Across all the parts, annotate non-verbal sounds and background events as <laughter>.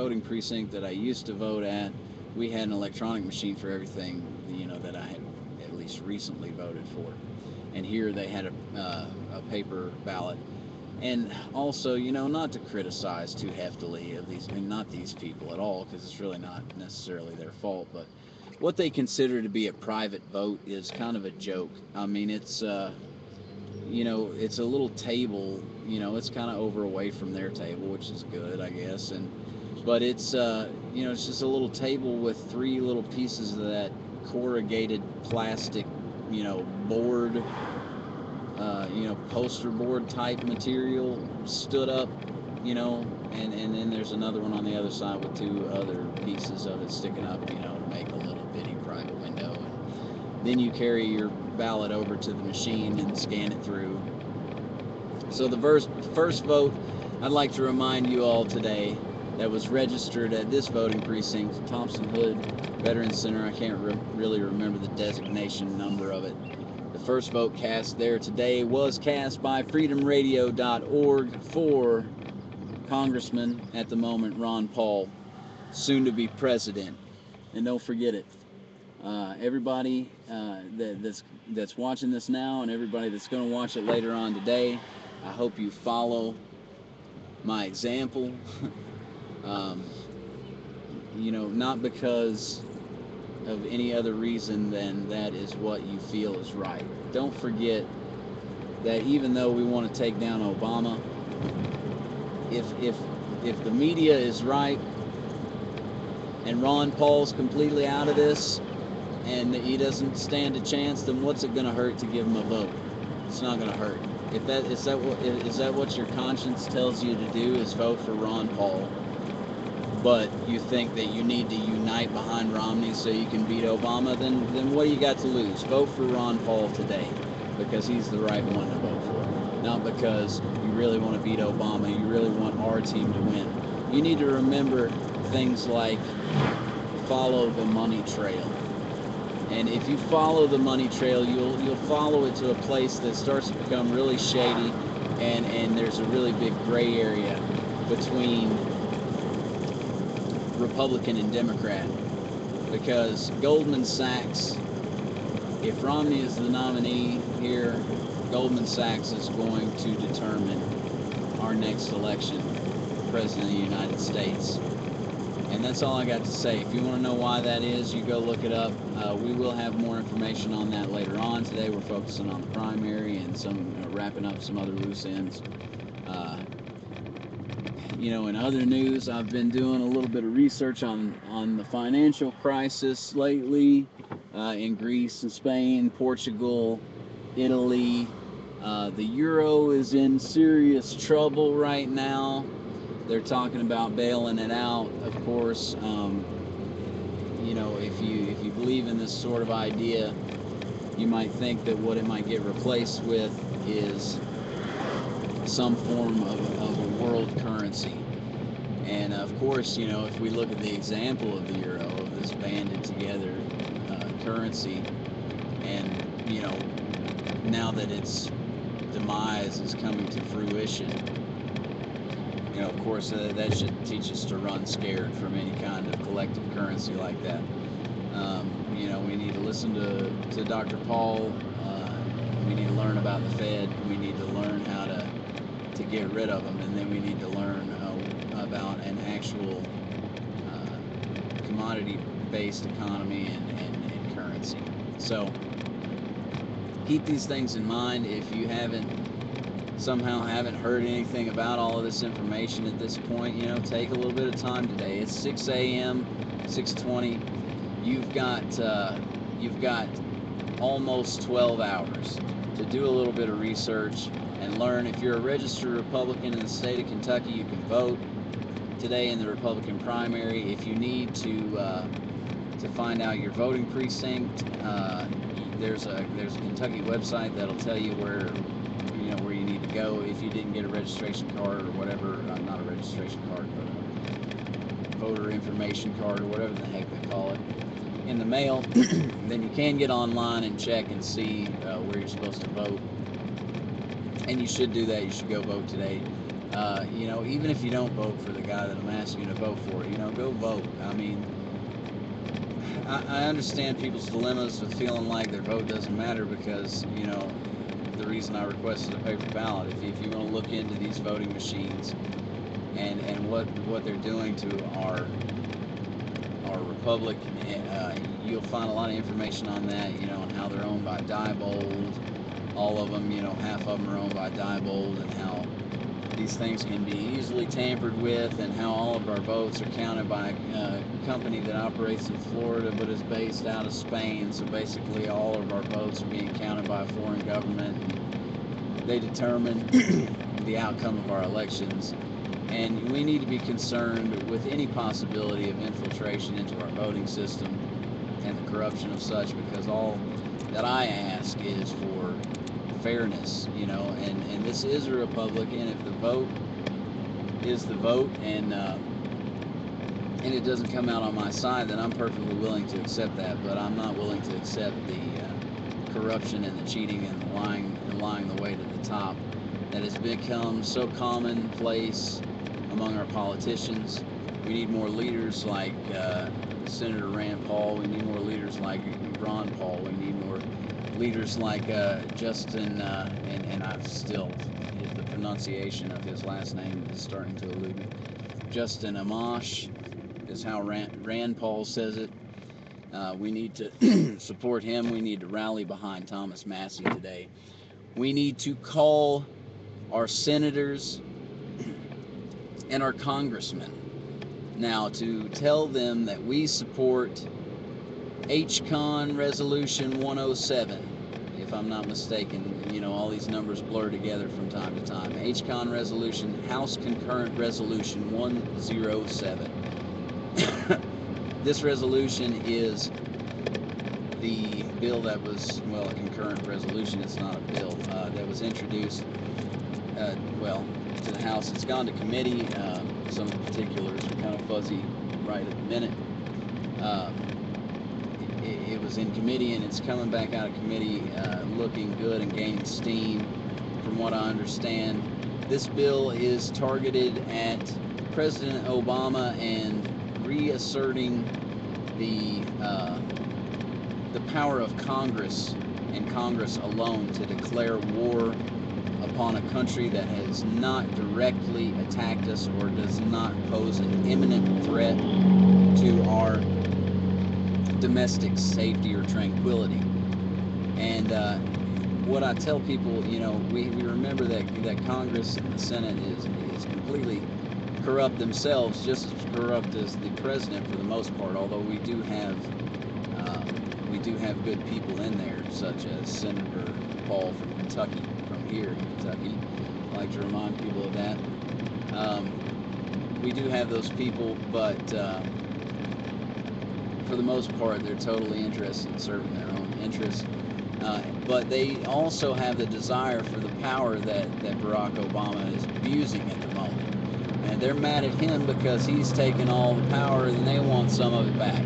voting precinct that I used to vote at, we had an electronic machine for everything, you know, that I had at least recently voted for. And here they had a, uh, a paper ballot. And also, you know, not to criticize too heftily of these, and not these people at all, because it's really not necessarily their fault, but what they consider to be a private vote is kind of a joke. I mean, it's, uh, you know, it's a little table, you know, it's kind of over away from their table, which is good, I guess. And, but it's, uh, you know, it's just a little table with three little pieces of that corrugated plastic, you know, board, uh, you know, poster board type material stood up, you know, and, and then there's another one on the other side with two other pieces of it sticking up, you know, to make a little bitty private window. And then you carry your ballot over to the machine and scan it through. So the first, first vote, I'd like to remind you all today that was registered at this voting precinct, Thomson Hood Veterans Center. I can't re- really remember the designation number of it. The first vote cast there today was cast by freedomradio.org for Congressman at the moment, Ron Paul, soon to be president. And don't forget it. Uh, everybody uh, that, that's that's watching this now, and everybody that's going to watch it later on today, I hope you follow my example. <laughs> um, you know, not because of any other reason than that is what you feel is right. Don't forget that even though we want to take down Obama, if if if the media is right and Ron Paul's completely out of this and he doesn't stand a chance, then what's it going to hurt to give him a vote? It's not going to hurt. If that is that what is that what your conscience tells you to do is vote for Ron Paul, but you think that you need to unite behind Romney so you can beat Obama, then then what do you got to lose? Vote for Ron Paul today because he's the right one to vote for, not because you really want to beat Obama. You really want our team to win. You need to remember things like follow the money trail. And if you follow the money trail, you'll you'll follow it to a place that starts to become really shady, and and there's a really big gray area between Republican and Democrat, because Goldman Sachs, if Romney is the nominee here, Goldman Sachs is going to determine our next election, President of the United States. And that's all I got to say. If you want to know why that is, you go look it up. Uh, we will have more information on that later on. Today we're focusing on the primary and some uh, wrapping up some other loose ends. You know, in other news, I've been doing a little bit of research on on the financial crisis lately uh, in Greece and Spain, Portugal, Italy. Uh, the euro is in serious trouble right now they're talking about bailing it out. Of course, um, you know, if you if you believe in this sort of idea, you might think that what it might get replaced with is some form of, of a world currency. And of course, you know, if we look at the example of the euro, of this banded together uh, currency, and you know, now that its demise is coming to fruition, you know, of course, uh, that should teach us to run scared from any kind of collective currency like that. Um, you know, we need to listen to, to Dr. Paul. Uh, we need to learn about the Fed. We need to learn how to, to get rid of them. And then we need to learn uh, about an actual uh, commodity based economy and, and, and currency. So keep these things in mind. If you haven't somehow haven't heard anything about all of this information at this point, you know, take a little bit of time today. It's 6 a.m., 6:20. You've got uh, you've got almost 12 hours to do a little bit of research and learn. If you're a registered Republican in the state of Kentucky, you can vote today in the Republican primary. If you need to uh, to find out your voting precinct, uh, there's a there's a Kentucky website that'll tell you where you know where you need to go if you didn't get a registration card or whatever. Uh, not a registration card, but a voter information card or whatever the heck they call it in the mail. <clears throat> then you can get online and check and see uh, where you're supposed to vote. And you should do that. You should go vote today. Uh, you know, even if you don't vote for the guy that I'm asking you to vote for, you know, go vote. I mean, I, I understand people's dilemmas with feeling like their vote doesn't matter because, you know, the reason I requested a paper ballot. If, if you want to look into these voting machines and, and what what they're doing to our our republic, uh, you'll find a lot of information on that. You know, and how they're owned by Diebold. All of them, you know, half of them are owned by Diebold, and how these things can be easily tampered with, and how all of our votes are counted by a company that operates in Florida but is based out of Spain. So basically, all of our votes are being counted by a foreign government. They determine <clears throat> the outcome of our elections. And we need to be concerned with any possibility of infiltration into our voting system and the corruption of such because all that I ask is for fairness, you know, and, and this is a republic, and if the vote is the vote and uh, and it doesn't come out on my side, then I'm perfectly willing to accept that, but I'm not willing to accept the uh, corruption and the cheating and the lying and lying the way to the top that has become so commonplace among our politicians. We need more leaders like uh, Senator Rand Paul. We need more leaders like Ron Paul. We need leaders like uh, Justin, uh, and, and I've still, the pronunciation of his last name is starting to elude me. Justin Amash is how Rand, Paul says it. Uh, we need to <clears throat> support him. We need to rally behind Thomas Massie today. We need to call our senators <clears throat> and our congressmen now to tell them that we support HCON Resolution 107. If I'm not mistaken, you know, all these numbers blur together from time to time. HCON Resolution, House Concurrent Resolution 107. <coughs> this resolution is the bill that was, well, a concurrent resolution, it's not a bill, uh, that was introduced, uh, well, to the House. It's gone to committee. Uh, some of the particulars are kind of fuzzy right at the minute. It, it, was in committee and it's coming back out of committee uh, looking good and gaining steam from what I understand. This bill is targeted at President Obama and reasserting the uh, the power of Congress and Congress alone to declare war upon a country that has not directly attacked us or does not pose an imminent threat to our domestic safety or tranquility. And uh, what I tell people, you know, we, we remember that that Congress and the Senate is is completely corrupt themselves, just as corrupt as the president for the most part. Although we do have uh, we do have good people in there, such as Senator Paul from Kentucky, from here in Kentucky. I like to remind people of that. Um, we do have those people, but uh, for the most part, they're totally interested in serving their own interests. Uh, but they also have the desire for the power that, that Barack Obama is abusing at the moment. And they're mad at him because he's taken all the power and they want some of it back.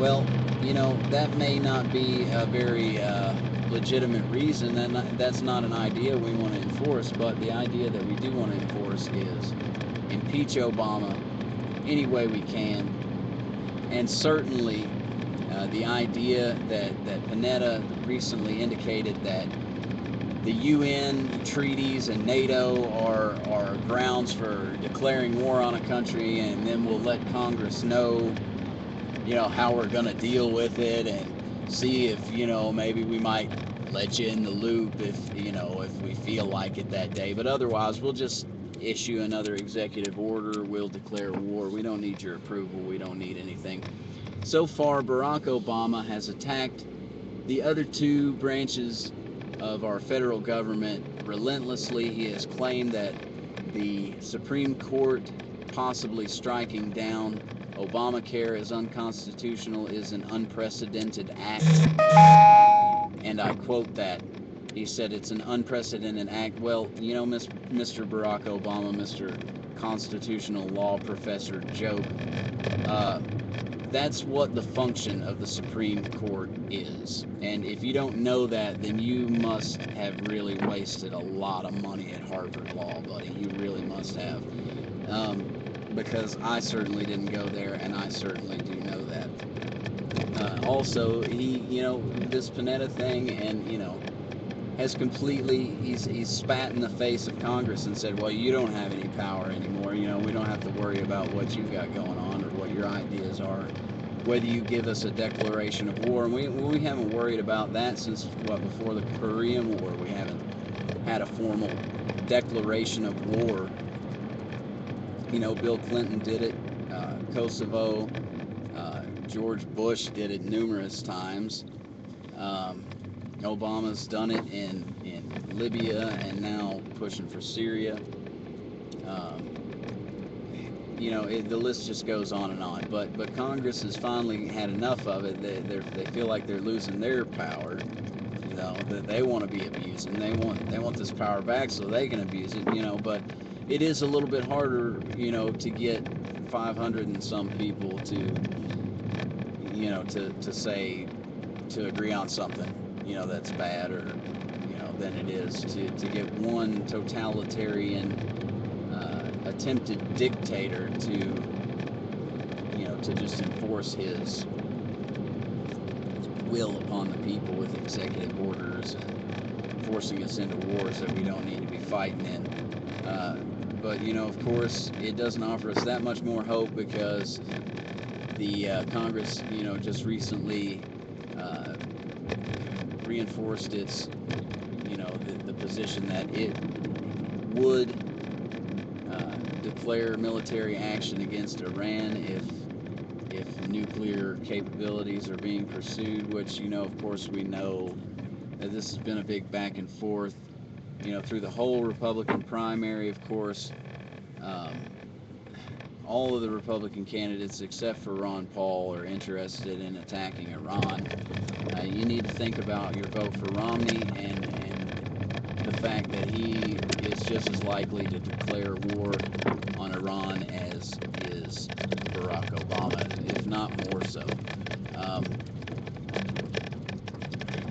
Well, you know, that may not be a very uh, legitimate reason. That that's not an idea we want to enforce. But the idea that we do want to enforce is impeach Obama any way we can, and certainly uh, the idea that that Panetta recently indicated that the UN treaties and NATO are are grounds for declaring war on a country, and then we'll let Congress know, you know, how we're going to deal with it and see if you know maybe we might let you in the loop if you know if we feel like it that day. But otherwise we'll just issue another executive order. We'll declare war. We don't need your approval. We don't need so far barack obama has attacked the other two branches of our federal government relentlessly he has claimed that the supreme court possibly striking down Obamacare is unconstitutional is an unprecedented act. And I quote that. He said it's an unprecedented act. Well, you know, Mr. Barack Obama, Mr. Constitutional Law Professor Joke, uh, that's what the function of the Supreme Court is. And if you don't know that, then you must have really wasted a lot of money at Harvard Law, buddy. You really must have. Um, because I certainly didn't go there, and I certainly do know that. Uh, also, he, you know, this Panetta thing, and you know, has completely he's he's spat in the face of Congress and said, well, you don't have any power anymore. You know, we don't have to worry about what you've got going on or what your ideas are. Whether you give us a declaration of war, and we we haven't worried about that since what before the Korean War. We haven't had a formal declaration of war. You know, Bill Clinton did it, uh, Kosovo, uh, George Bush did it numerous times. Um, Obama's done it in, in Libya and now pushing for Syria. Um, you know, it, the list just goes on and on. But but Congress has finally had enough of it. They they feel like they're losing their power. You know that they want to be abusing. They want they want this power back so they can abuse it. You know, but it is a little bit harder. You know, to get 500 and some people to you know to to say to agree on something you know that's bad or you know than it is to, to get one totalitarian uh, attempted dictator to you know to just enforce his will upon the people with executive orders and forcing us into wars that we don't need to be fighting in. Uh, but you know of course it doesn't offer us that much more hope because the uh, Congress you know just recently uh, reinforced its, you know, the, the position that it would uh, declare military action against Iran if if nuclear capabilities are being pursued, which you know, of course, we know that this has been a big back and forth, you know, through the whole Republican primary, of course. All of the Republican candidates, except for Ron Paul, are interested in attacking Iran. Uh, you need to think about your vote for Romney and, and the fact that he is just as likely to declare war on Iran as is Barack Obama, if not more so. Um,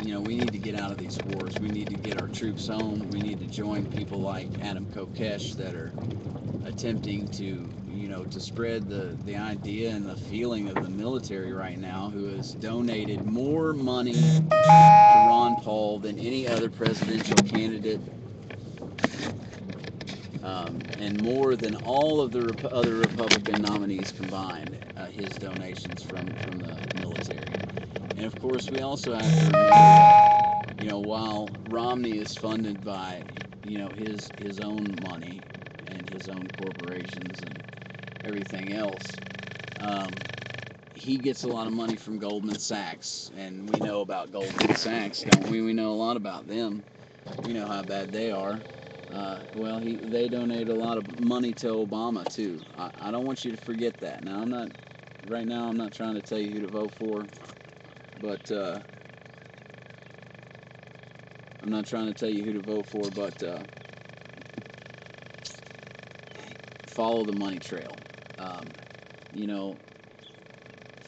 you know, we need to get out of these wars. We need to get our troops home. We need to join people like Adam Kokesh that are attempting to know, to spread the, the idea and the feeling of the military right now, who has donated more money to Ron Paul than any other presidential candidate, um, and more than all of the Rep- other Republican nominees combined, uh, his donations from, from the military. And of course, we also have to remember you know, while Romney is funded by, you know, his his own money and his own corporations and everything else. Um, he gets a lot of money from Goldman Sachs, and we know about Goldman Sachs, don't we? We know a lot about them. We know how bad they are. Uh, well, he they donate a lot of money to Obama too. I, I don't want you to forget that. Now, I'm not right now. I'm not trying to tell you who to vote for, but uh, I'm not trying to tell you who to vote for, but uh, follow the money trail um, you know,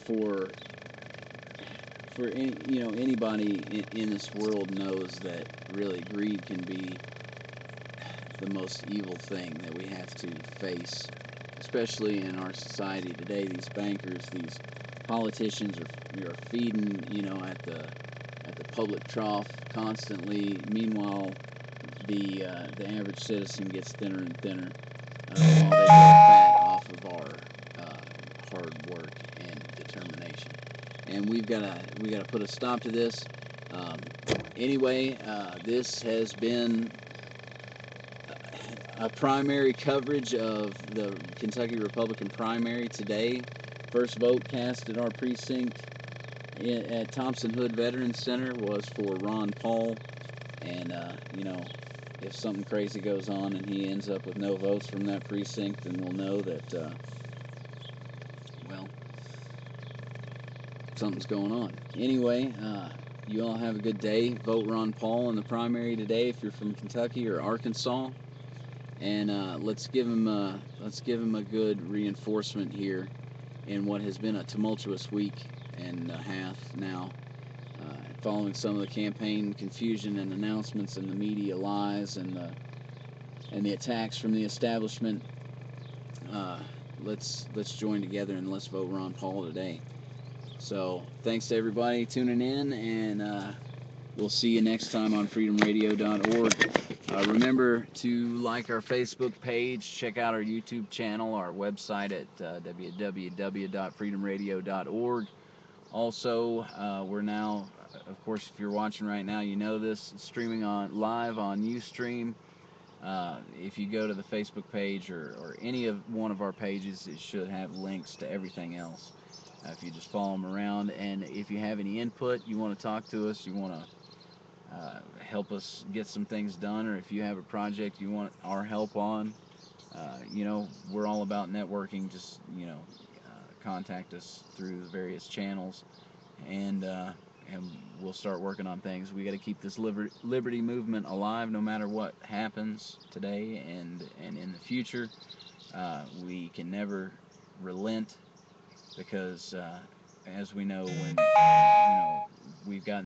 for for any, you know anybody in, in this world knows that really greed can be the most evil thing that we have to face, especially in our society today. These bankers, these politicians are, are feeding, you know, at the at the public trough constantly. Meanwhile, the uh, the average citizen gets thinner and thinner of our uh, hard work and determination. And we've got to we got to put a stop to this. Um, anyway, uh, this has been a primary coverage of the Kentucky Republican primary today. First vote cast at our precinct at Thomson Hood Veterans Center was for Ron Paul, and uh, you know if something crazy goes on and he ends up with no votes from that precinct, then we'll know that, uh, well, something's going on. Anyway, uh, you all have a good day. Vote Ron Paul in the primary today if you're from Kentucky or Arkansas, and uh, let's give him a, let's give him a good reinforcement here in what has been a tumultuous week and a half now, uh, following some of the campaign confusion and announcements and the media lies and the and the attacks from the establishment. Uh, let's let's join together and let's vote Ron Paul today. So thanks to everybody tuning in, and uh, we'll see you next time on FreedomRadio.org. Uh, remember to like our Facebook page, check out our YouTube channel, our website at uh, www.freedomradio.org. Also, uh, we're now, of course, if you're watching right now, you know this, streaming on live on UStream. Uh, if you go to the Facebook page or, or any of one of our pages, it should have links to everything else. Uh, if you just follow them around, and if you have any input, you want to talk to us, you want to uh, help us get some things done, or if you have a project you want our help on, uh, you know, we're all about networking. Just you know, uh, contact us through the various channels, and uh, and we'll start working on things. We got to keep this liber- liberty movement alive, no matter what happens today and and in the future. Uh, we can never relent because, uh, as we know, when you know we've gotten